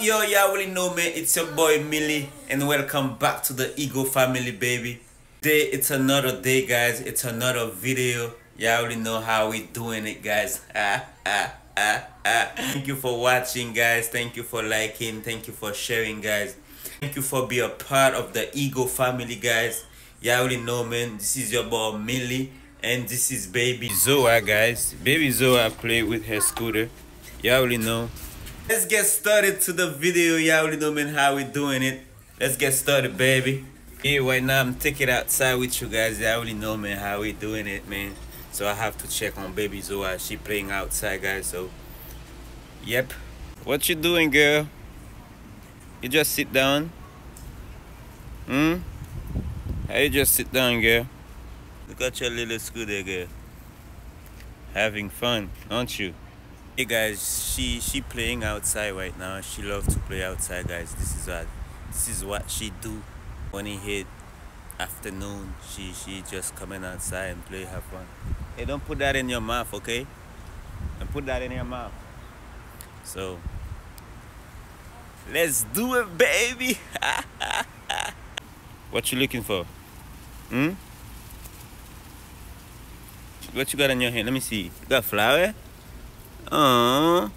yo? Y'all already know, man. It's your boy Millie, and welcome back to the Ego family, baby. Today, it's another day, guys. It's another video. Y'all already know how we doing it, guys. Ah, ah, ah, ah. Thank you for watching, guys. Thank you for liking. Thank you for sharing, guys. Thank you for being a part of the Ego family, guys. Y'all already know, man. This is your boy Millie, and this is Baby Zoera, guys. Baby Zoera play with her scooter. Y'all already know. Let's get started to the video. Y'all already know, man, how we doing it. Let's get started, baby. Here, right now, I'm taking outside with you guys. Y'all already know, man, how we doing it, man. So I have to check on Baby Zoera. She playing outside, guys. So, yep. What you doing, girl? You just sit down? Hmm? You just sit down, girl? Look at your little scooter, girl. Having fun, aren't you? Hey guys, she she playing outside right now. She loves to play outside, guys. This is what this is what she do when it hit afternoon. She she just coming outside and play, have fun. Hey, don't put that in your mouth, okay? Don't put that in your mouth. So let's do it, baby. what you looking for? Hmm? What you got in your hand? Let me see. You got flower? Oh,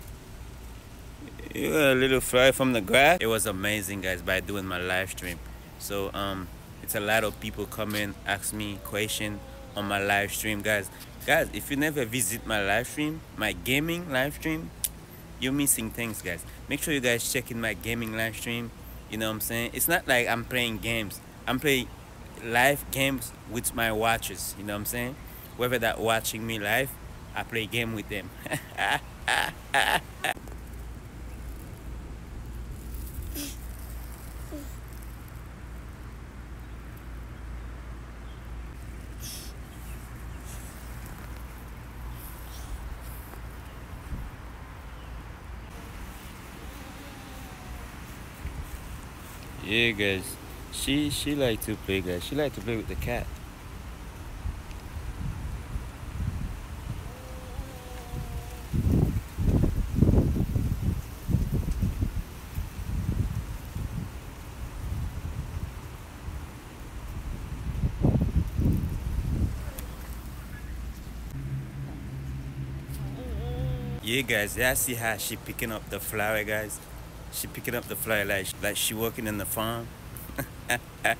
you got a little fly from the grass. It was amazing, guys, by doing my live stream. So um, it's a lot of people come in, ask me question on my live stream, guys. Guys, if you never visit my live stream, my gaming live stream, you're missing things, guys. Make sure you guys check in my gaming live stream. You know what I'm saying? It's not like I'm playing games. I'm playing live games with my watchers. You know what I'm saying? Whether that watching me live I play game with them. yeah guys. She she like to play guys. She like to play with the cat yeah guys yeah see how she picking up the flower guys? She picking up the flower like like she working in the farm.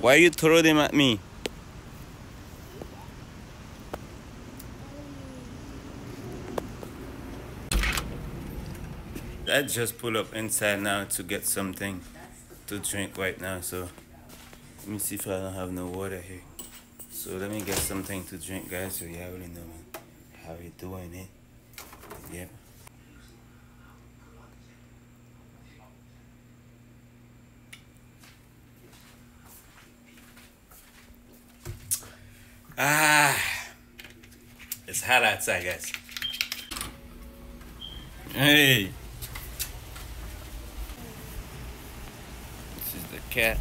Why you throw them at me? I just pull up inside now to get something to drink right now so let me see if I don't have no water here. So let me get something to drink guys so you already know how you doing it? Yep. Ah it's hot outside guys. Hey. This is the cat.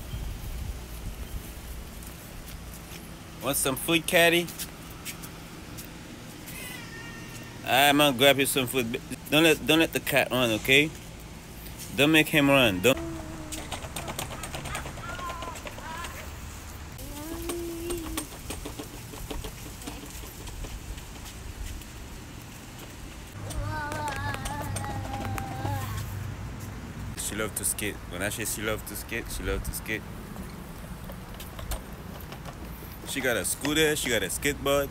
Want some food caddy I'm gonna grab you some food. Don't let don't let the cat run, okay? Don't make him run. Don't. She love to skate. When I say she love to skate, she love to skate. She got a scooter. She got a skateboard.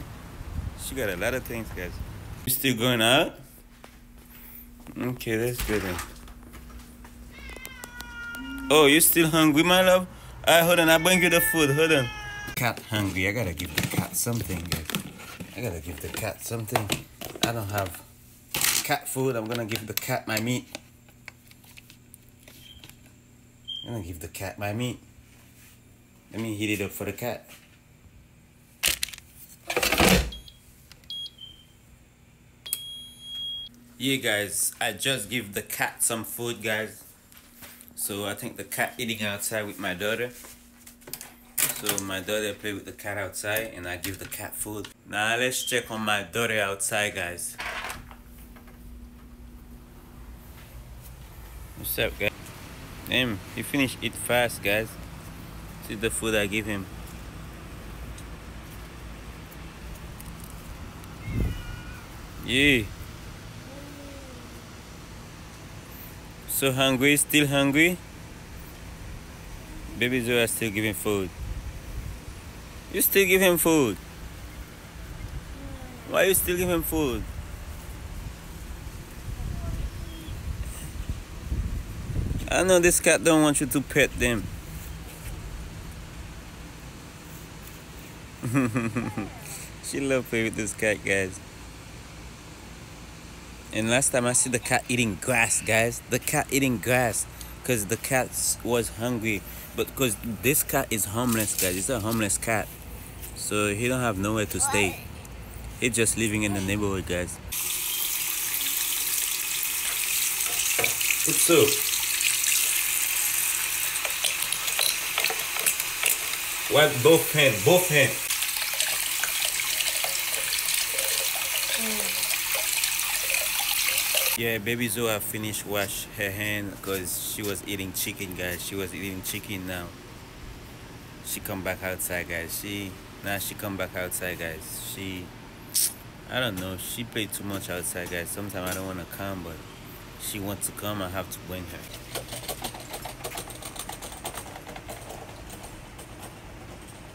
She got a lot of things, guys. You still going out? Okay, that's good. Oh, you still hungry, my love? Alright, hold on, I bring you the food, hold on. Cat hungry, I gotta give the cat something, guys. I gotta give the cat something. I don't have cat food, I'm gonna give the cat my meat. I'm gonna give the cat my meat. Let me heat it up for the cat. Yeah guys i just give the cat some food guys so i think the cat eating outside with my daughter so my daughter play with the cat outside and i give the cat food now let's check on my daughter outside guys What's up, guys? Damn, he finished it fast, guys. See the food I give him. Yeah. So hungry, still hungry? Baby Zoera still giving food. You still give him food? Why you still give him food? I know this cat don't want you to pet them. she love play with this cat, guys. And last time I see the cat eating grass, guys. The cat eating grass because the cat was hungry. But because this cat is homeless, guys. It's a homeless cat. So he don't have nowhere to stay. He's just living in the neighborhood, guys. What's up? Wipe both hands, both hands. Mm. Yeah, baby Zoera finished wash her hand because she was eating chicken, guys. She was eating chicken now. She come back outside, guys. She now she come back outside, guys. She I don't know. She played too much outside, guys. Sometimes I don't want to come, but she wants to come. I have to bring her.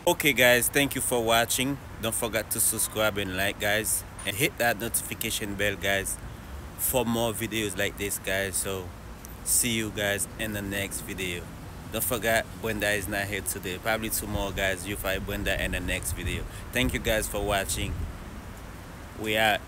okay guys thank you for watching don't forget to subscribe and like guys and hit that notification bell guys for more videos like this guys. So see you guys in the next video. Don't forget Brenda is not here today. Probably tomorrow guys you find Brenda in the next video. Thank you guys for watching. We are